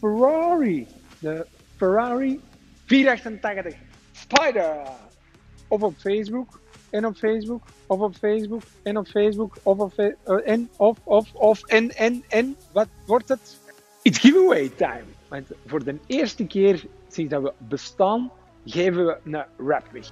Ferrari. De Ferrari 488 Spider. Of op Facebook. En op Facebook. Of op Facebook. En op Facebook. Of op eh, en of of of en en en. Wat wordt het? It's giveaway time. Want voor de eerste keer sinds dat we bestaan, geven we een rap weg.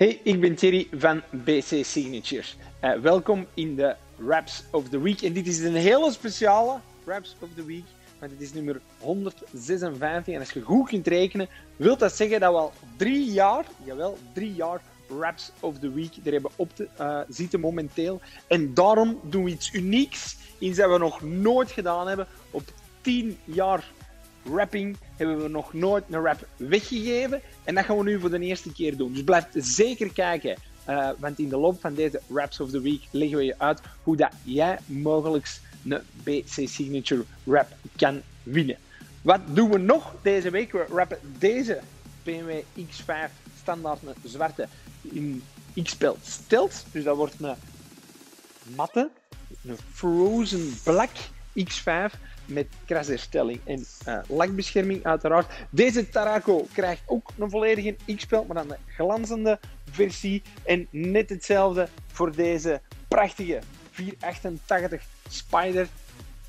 Hey, ik ben Thierry van BC Signature. Eh, welkom in de Raps of the Week. En dit is een hele speciale Raps of the Week, want het is nummer 156. En als je goed kunt rekenen, wil dat zeggen dat we al drie jaar, jawel, drie jaar Raps of the Week er hebben op te eh, zitten momenteel. En daarom doen we iets unieks, iets dat we nog nooit gedaan hebben. Op 10 jaar rapping hebben we nog nooit een rap weggegeven. En dat gaan we nu voor de eerste keer doen. Dus blijf zeker kijken. eh, want in de loop van deze Raps of the Week leggen we je uit hoe dat jij mogelijk een BC Signature rap kan winnen. Wat doen we nog deze week? We rappen deze BMW X5 standaard een zwarte in X-Spel Stealth. Dus dat wordt een matte, een Frozen Black X5 met krasherstelling en eh, lakbescherming uiteraard. Deze Taraco krijgt ook een volledige X-Spel, maar dan de glanzende versie. En net hetzelfde voor deze prachtige 488 Spider.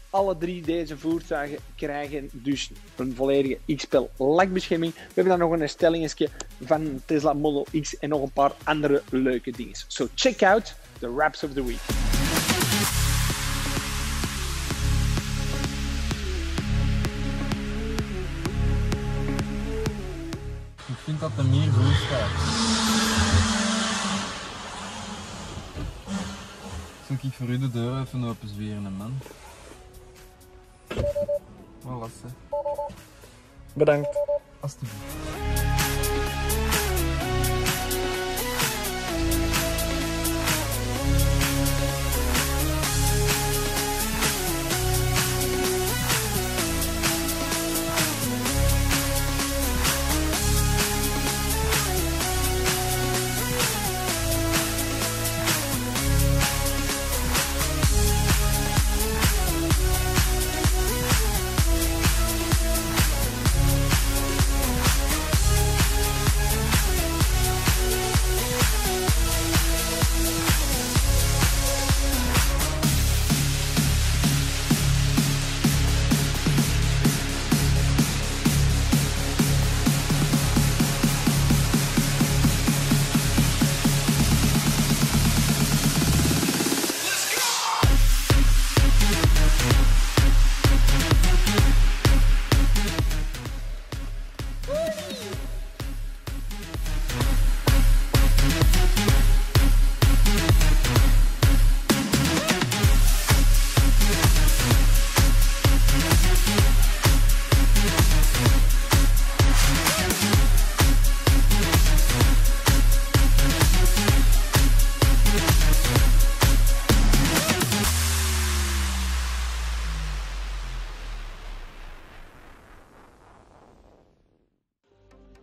Alle drie deze voertuigen krijgen dus een volledige X-Spel lakbescherming. We hebben dan nog een herstellingetje van Tesla Model X en nog een paar andere leuke dingen. So check out the Raps of the Week. Dat er meer voor staat. Zal ik voor u de deur even open zweren, man? Voilà, ze. Bedankt. Alsjeblieft.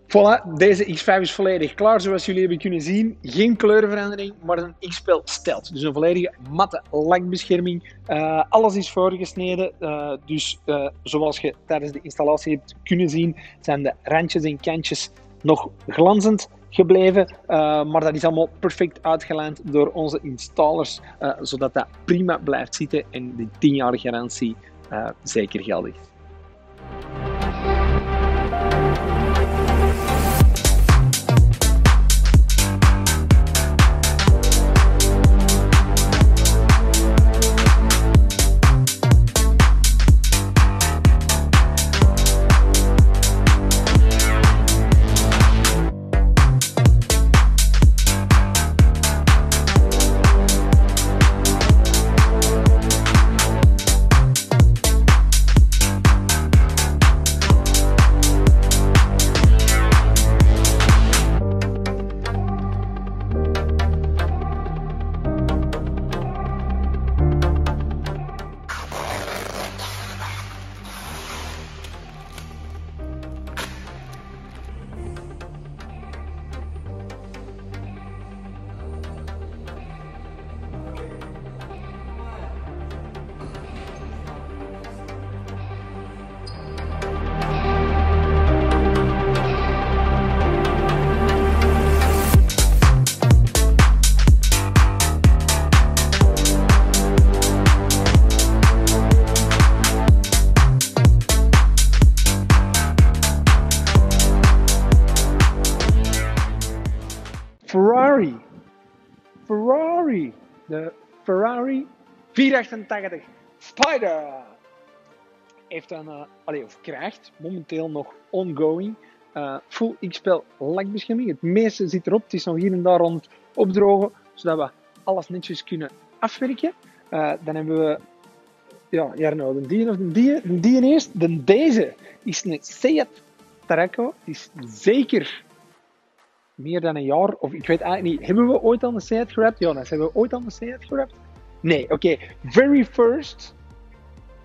Voilà, deze X5 is volledig klaar. Zoals jullie hebben kunnen zien, geen kleurenverandering, maar een X-Spel stelt. Dus een volledige matte lakbescherming. Eh, alles is voorgesneden. eh, dus eh, zoals je tijdens de installatie hebt kunnen zien, zijn de randjes en kantjes nog glanzend gebleven. maar dat is allemaal perfect uitgelijnd door onze installers, zodat dat prima blijft zitten en de 10 jaar garantie zeker geldig is. De Ferrari 488 Spider. Heeft een, uh, allee, of krijgt momenteel nog ongoing uh, full X-Pel lakbescherming. Het meeste zit erop. Het is nog hier en daar rond opdrogen, zodat we alles netjes kunnen afwerken. Uh, dan hebben we, ja, Jarno, de die of de die? De die eerst. De deze is een Seat Tarraco. Het is zeker meer dan een jaar, of ik weet eigenlijk niet, hebben we ooit aan de Seat gerapt? Jonas, hebben we ooit aan de Seat gerapt? Nee, oké. Very first,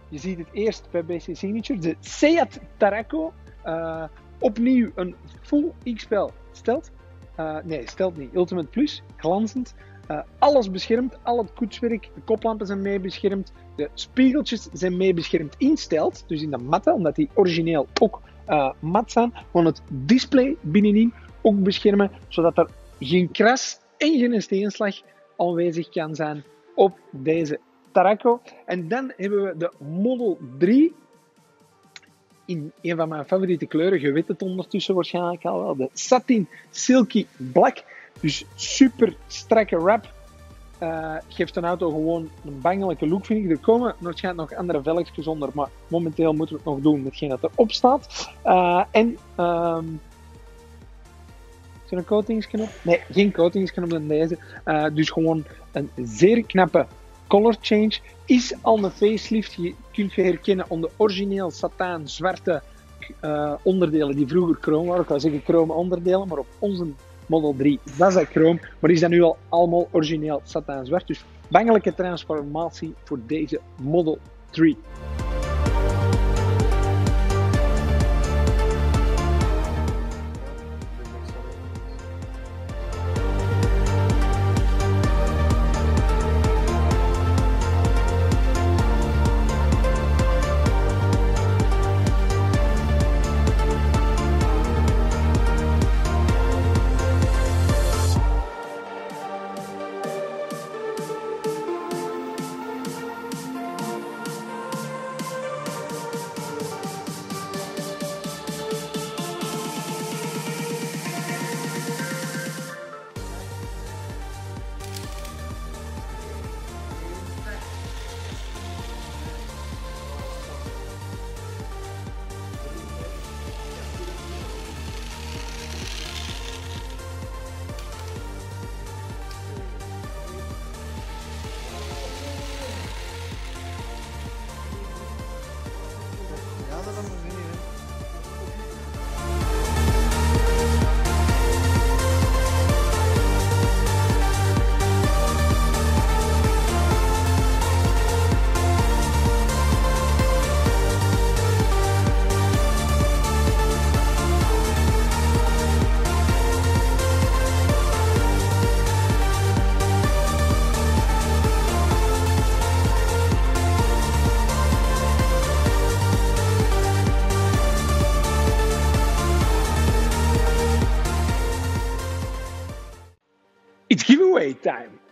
je ziet het eerst bij BC Signature, de Seat Tarraco. Uh, opnieuw een full X-spel stelt. Uh, nee, stelt niet. Ultimate Plus, glanzend. Uh, alles beschermd, al het koetswerk, de koplampen zijn mee beschermd, de spiegeltjes zijn mee beschermd instelt, dus in de matte, omdat die origineel ook uh, mat zijn. Gewoon het display binnenin ook beschermen, zodat er geen kras en geen steenslag aanwezig kan zijn op deze Tarraco. En dan hebben we de Model 3 in een van mijn favoriete kleuren. Je weet het ondertussen waarschijnlijk al wel. De Satin Silky Black. Dus super strakke wrap. Uh, geeft een auto gewoon een bangelijke look, vind ik. Er komen waarschijnlijk nog andere velgjes onder, maar momenteel moeten we het nog doen met hetgeen dat erop staat. Uh, en, is er een coatingsknop? Nee, geen coatingsknop dan deze. Uh, dus gewoon een zeer knappe color change. Is al een facelift. Je kunt je herkennen onder origineel sataan zwarte onderdelen die vroeger chrome waren. Ik wou zeggen chrome onderdelen, maar op onze Model 3 was dat chrome, maar is dat nu al allemaal origineel satin zwart. Dus bangelijke transformatie voor deze Model 3. It's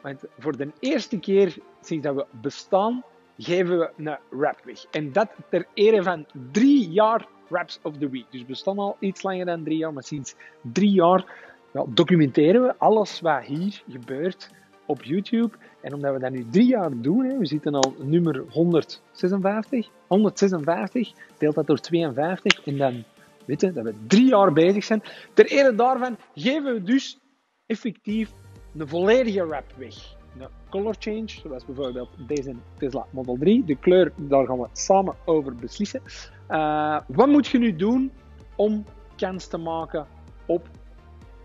Want voor de eerste keer sinds dat we bestaan, geven we een rap weg. En dat ter ere van drie jaar Raps of the Week. Dus we bestaan al iets langer dan drie jaar, maar sinds drie jaar ja, documenteren we alles wat hier gebeurt op YouTube. En omdat we dat nu drie jaar doen, hè, we zitten al nummer 156, 156, deelt dat door 52 en dan weten dat we drie jaar bezig zijn. Ter ere daarvan geven we dus effectief een volledige wrap weg. Een color change, zoals bijvoorbeeld deze Tesla Model 3. De kleur, daar gaan we samen over beslissen. Uh, wat moet je nu doen om kans te maken op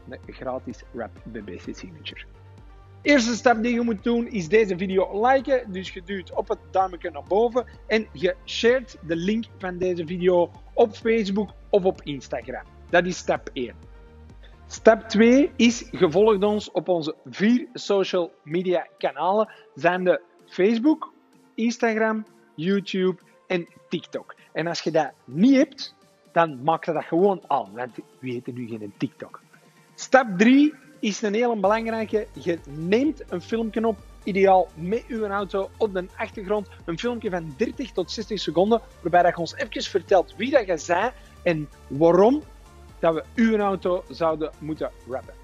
een gratis wrap BBC Signature? Eerste stap die je moet doen is deze video liken. Dus je duwt op het duimpje naar boven en je shared de link van deze video op Facebook of op Instagram. Dat is stap 1. Stap 2 is gevolgd ons op onze vier social media kanalen. Zijn de Facebook, Instagram, YouTube en TikTok. En als je dat niet hebt, dan maak je dat gewoon aan. Want wie heeft nu geen TikTok? Stap 3 is een hele belangrijke. Je neemt een filmpje op, ideaal met uw auto op de achtergrond. Een filmpje van 30 tot 60 seconden, waarbij je ons even vertelt wie dat je bent en waarom dat we uw auto zouden moeten rappen.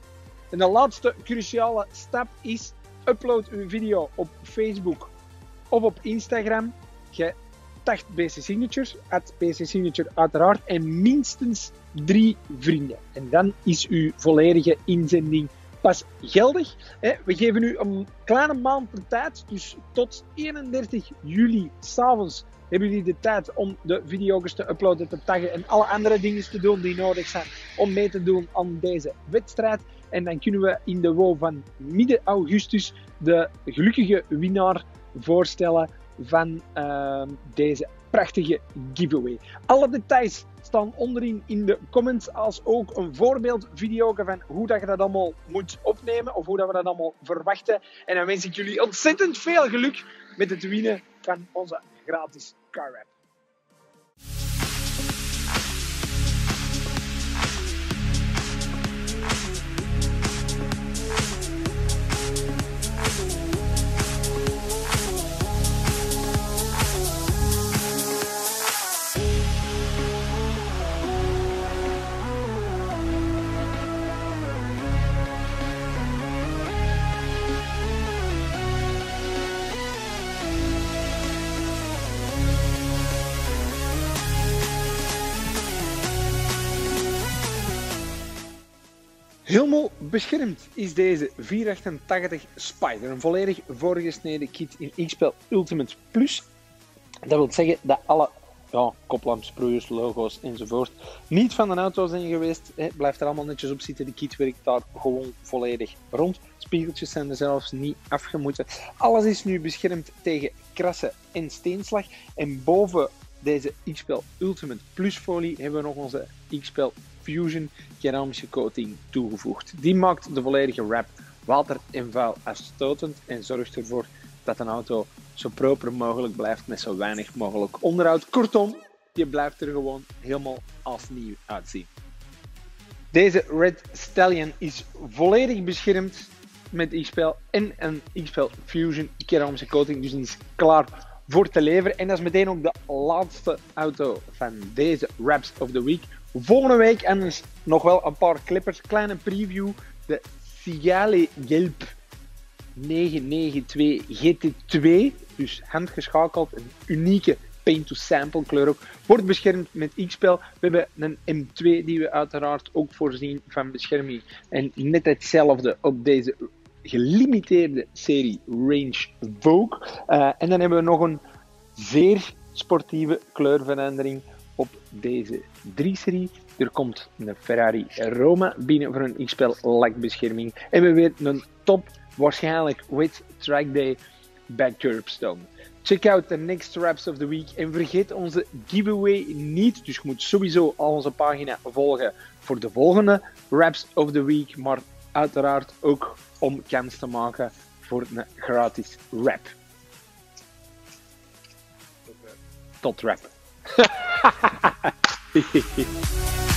En de laatste cruciale stap is upload uw video op Facebook of op Instagram. Je tagt BC Signatures, at BC Signature uiteraard, en minstens drie vrienden. En dan is uw volledige inzending pas geldig. We geven u een kleine maand de tijd, dus tot 31 juli s'avonds hebben jullie de tijd om de video's te uploaden, te taggen en alle andere dingen te doen die nodig zijn om mee te doen aan deze wedstrijd. En dan kunnen we in de WoW van midden augustus de gelukkige winnaar voorstellen van uh, deze prachtige giveaway. Alle details staan onderin in de comments als ook een voorbeeldvideo van hoe dat je dat allemaal moet opnemen of hoe dat we dat allemaal verwachten. En dan wens ik jullie ontzettend veel geluk met het winnen van onze gratis Gareth. Helemaal beschermd is deze 488 Spider, een volledig voorgesneden kit in XPEL Ultimate Plus. Dat wil zeggen dat alle ja, koplamp, logo's enzovoort niet van de auto zijn geweest. Het blijft er allemaal netjes op zitten. De kit werkt daar gewoon volledig rond. Spiegeltjes zijn er zelfs niet afgemoeten. Alles is nu beschermd tegen krassen en steenslag. En boven deze XPEL Ultimate Plus folie hebben we nog onze XPEL Fusion keramische coating toegevoegd. Die maakt de volledige wrap water- en vuil afstotend en zorgt ervoor dat een auto zo proper mogelijk blijft met zo weinig mogelijk onderhoud. Kortom, je blijft er gewoon helemaal als nieuw uitzien. Deze Red Stallion is volledig beschermd met X-Spel en een X-Spel Fusion keramische coating, dus die is klaar voor te leveren. En dat is meteen ook de laatste auto van deze Wraps of the Week. Volgende week en dus nog wel een paar clippers. Kleine preview. De Ciale Gelb 992 GT2. Dus handgeschakeld. Een unieke paint to sample kleur ook. Wordt beschermd met X-Spel. We hebben een M2 die we uiteraard ook voorzien van bescherming. En net hetzelfde op deze gelimiteerde serie Range Vogue. Uh, en dan hebben we nog een zeer sportieve kleurverandering op deze 3-serie. Er komt een Ferrari Roma binnen voor een X-Spel lakbescherming. En we weten een top, waarschijnlijk wit track day back curbstone. Check out the next wraps of the week en vergeet onze giveaway niet. Dus je moet sowieso al onze pagina volgen voor de volgende wraps of the week. Maar uiteraard ook om kans te maken voor een gratis wrap. Tot wrap.